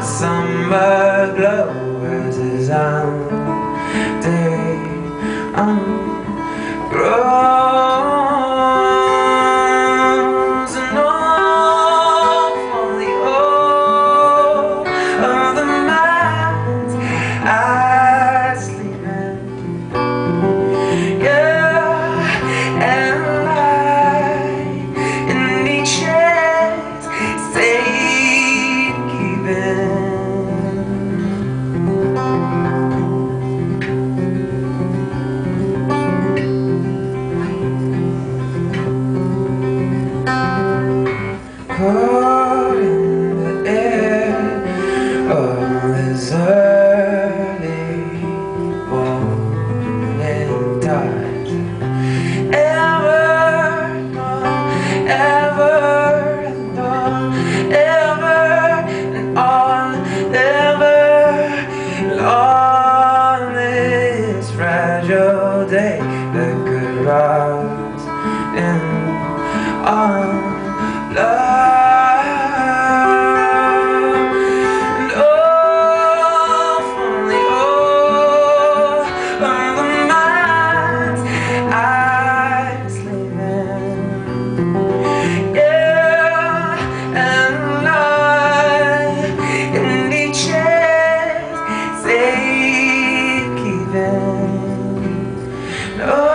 summer glow as his arms car in the air of this early morning. Ever, and ever, and on, ever, and on, and on this fragile day that could rise in on love. been. Oh.